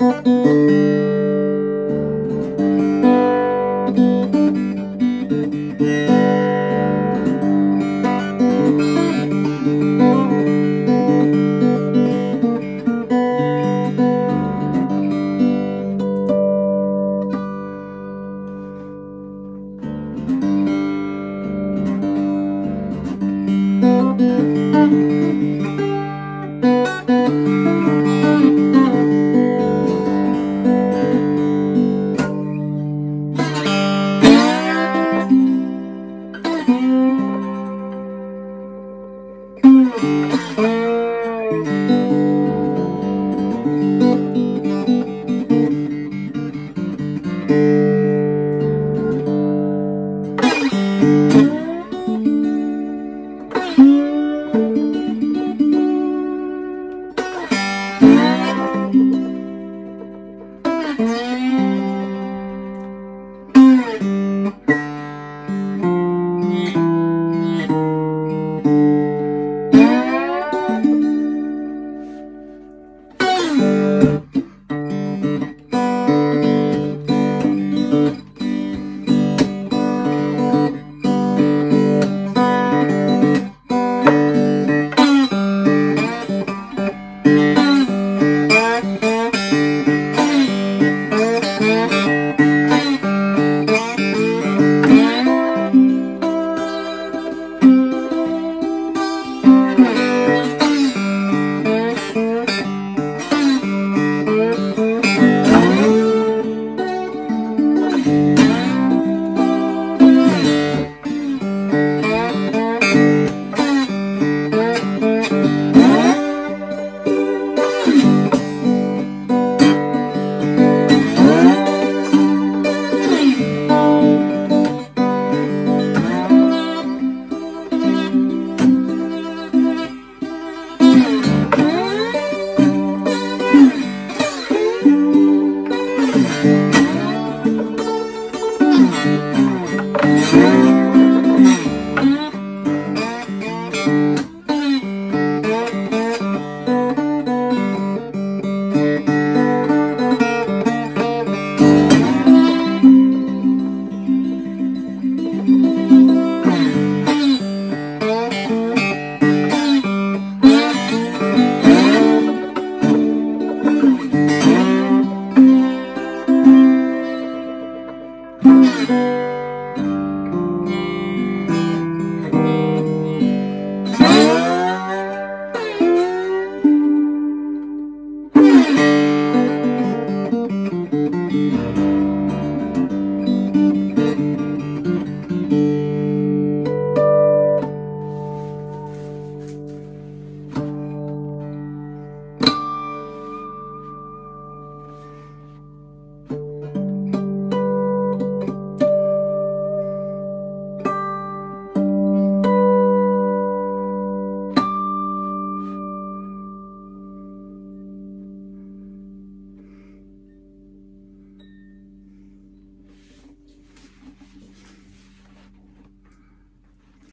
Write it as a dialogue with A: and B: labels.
A: Música oh, you. Thank hmm. you. Thank you.